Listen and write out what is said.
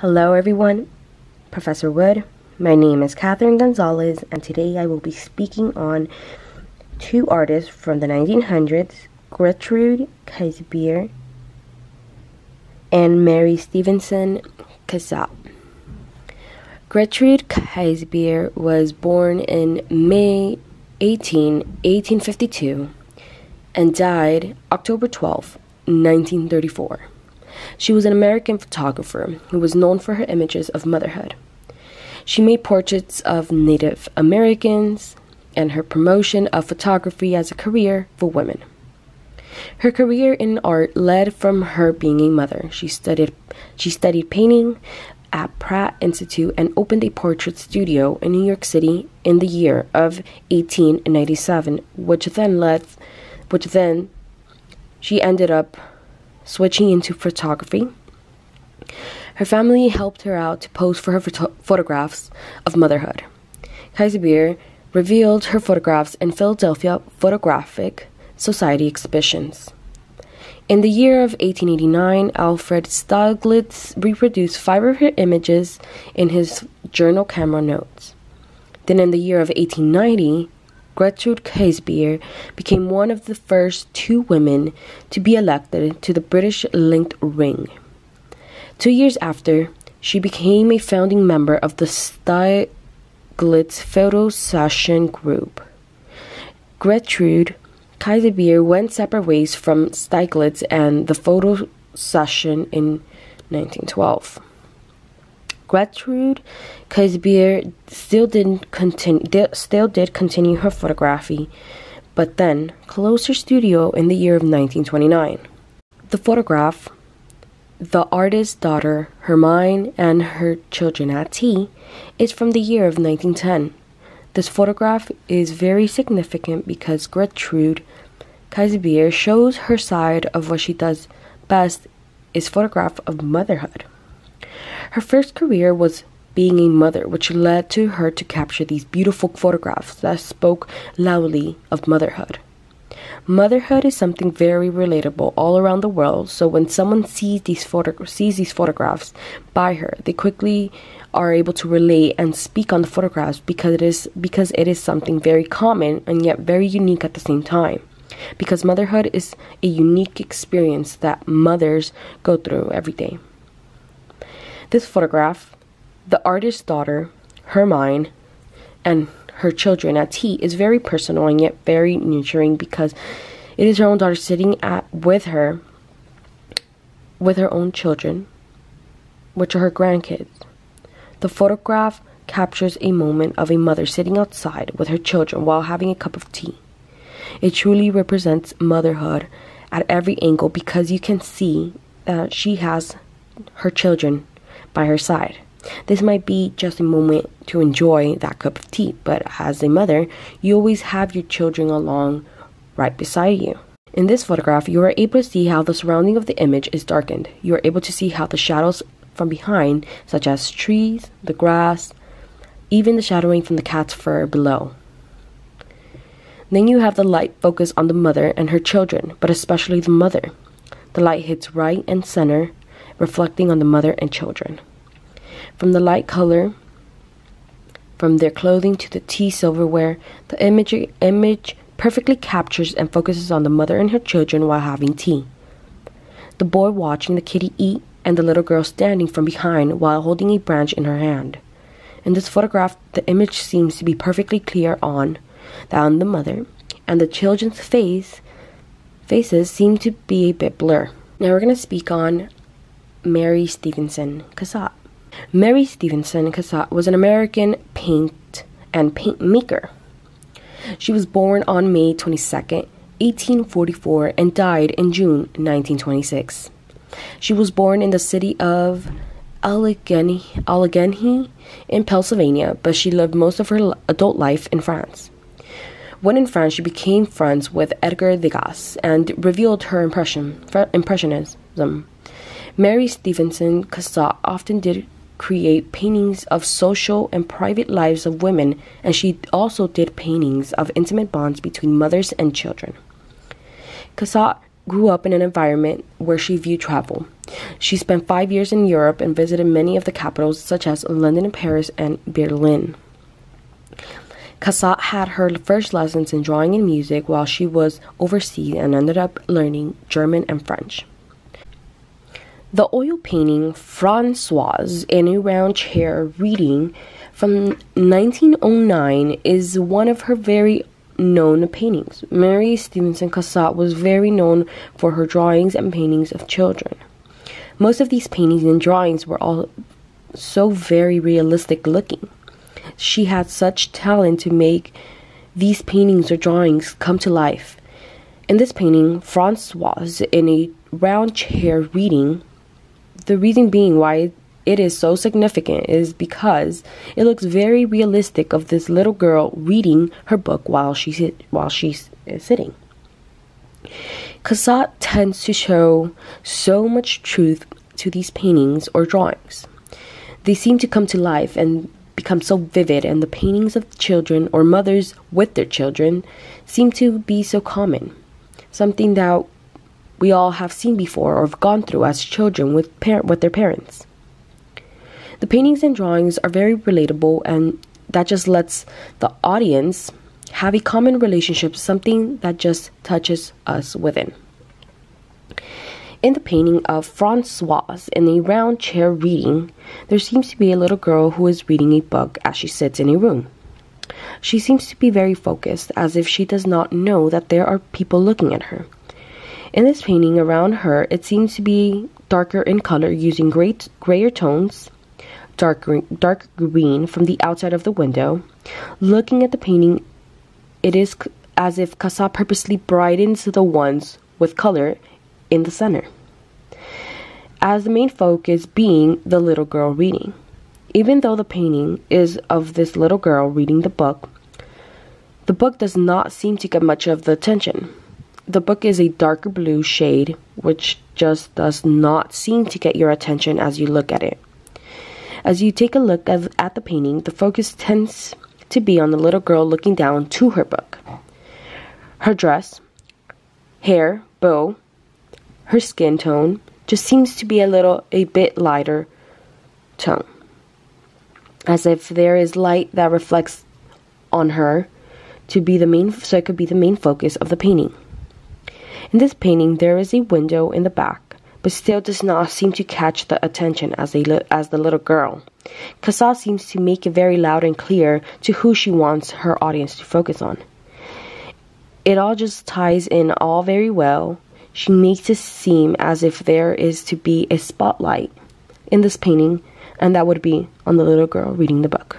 Hello, everyone. Professor Wood. My name is Katherine Gonzalez, and today I will be speaking on two artists from the 1900s Gertrude Kasebier and Mary Stevenson Cassatt. Gertrude Kasebier was born in May 18, 1852, and died October 12, 1934. She was an American photographer who was known for her images of motherhood. She made portraits of Native Americans and her promotion of photography as a career for women. Her career in art led from her being a mother. She studied she studied painting at Pratt Institute and opened a portrait studio in New York City in the year of 1897, which then led which then she ended up switching into photography. Her family helped her out to pose for her photo- photographs of motherhood. Kasebier revealed her photographs in Philadelphia Photographic Society exhibitions. In the year of 1889, Alfred Stieglitz reproduced five of her images in his journal camera notes. Then, in the year of 1890, Gertrude Kasebier became one of the first two women to be elected to the British linked ring. Two years after, she became a founding member of the Stieglitz Photo-Secession Group. Gertrude Kasebier went separate ways from Stieglitz and the photo session in 1912. Gertrude Kasebier still didn't continue, still did continue her photography, but then closed her studio in the year of 1929. The photograph, The Artist's Daughter, Hermine and Her Children at Tea, is from the year of 1910. This photograph is very significant because Gertrude Kasebier shows her side of what she does best is photograph of motherhood. Her first career was being a mother, which led to her to capture these beautiful photographs that spoke loudly of motherhood. Motherhood is something very relatable all around the world, so when someone sees these photo- sees these photographs by her, they quickly are able to relate and speak on the photographs because it is because it is something very common and yet very unique at the same time. Because motherhood is a unique experience that mothers go through every day. This photograph, the artist's daughter, Hermine, and her children at tea is very personal and yet very nurturing because it is her own daughter sitting at with her with her own children, which are her grandkids. The photograph captures a moment of a mother sitting outside with her children while having a cup of tea. It truly represents motherhood at every angle because you can see that she has her children by her side. This might be just a moment to enjoy that cup of tea, but as a mother, you always have your children along right beside you. In this photograph, you are able to see how the surrounding of the image is darkened. You are able to see how the shadows from behind, such as trees, the grass, even the shadowing from the cat's fur below. Then you have the light focus on the mother and her children, but especially the mother. The light hits right and center, reflecting on the mother and children. From the light color, from their clothing to the tea silverware, the image, image perfectly captures and focuses on the mother and her children while having tea. The boy watching the kitty eat, and the little girl standing from behind while holding a branch in her hand. In this photograph, the image seems to be perfectly clear on that on the mother, and the children's face faces seem to be a bit blur. Now we're going to speak on Mary Stevenson Cassatt. Mary Stevenson Cassatt was an American paint and paint maker. She was born on May 22, 1844, and died in June 1926. She was born in the city of Allegheny, Allegheny in Pennsylvania, but she lived most of her adult life in France. When in France, she became friends with Edgar Degas and revealed her impression, impressionism. Mary Stevenson Cassatt often did create paintings of social and private lives of women, and she also did paintings of intimate bonds between mothers and children. Cassatt grew up in an environment where she viewed travel. She spent five years in Europe and visited many of the capitals, such as London and Paris and Berlin. Cassatt had her first lessons in drawing and music while she was overseas and ended up learning German and French. The oil painting Francoise in a round chair reading from 1909 is one of her very known paintings. Mary Stevenson Cassatt was very known for her drawings and paintings of children. Most of these paintings and drawings were all so very realistic looking. She had such talent to make these paintings or drawings come to life. In this painting, Francoise in a round chair reading. The reason being why it is so significant is because it looks very realistic of this little girl reading her book while she's while she's sitting. Cassatt tends to show so much truth to these paintings or drawings. They seem to come to life and become so vivid, and the paintings of children or mothers with their children seem to be so common. Something that we all have seen before or have gone through as children with, par- with their parents. The paintings and drawings are very relatable, and that just lets the audience have a common relationship, something that just touches us within. In the painting of Francoise in a round chair reading, there seems to be a little girl who is reading a book as she sits in a room. She seems to be very focused, as if she does not know that there are people looking at her. In this painting around her, it seems to be darker in color using great grayer tones dark green, dark green from the outside of the window. Looking at the painting, it is as if Cassatt purposely brightens the ones with color in the center. As the main focus being the little girl reading. Even though the painting is of this little girl reading the book, the book does not seem to get much of the attention. The book is a darker blue shade, which just does not seem to get your attention as you look at it. As you take a look at the painting, the focus tends to be on the little girl looking down to her book. Her dress, hair, bow, her skin tone just seems to be a little, a bit lighter tone. As if there is light that reflects on her to be the main, so it could be the main focus of the painting. In this painting, there is a window in the back but still does not seem to catch the attention as, li- as the little girl. Cassatt seems to make it very loud and clear to who she wants her audience to focus on. It all just ties in all very well. She makes it seem as if there is to be a spotlight in this painting, and that would be on the little girl reading the book.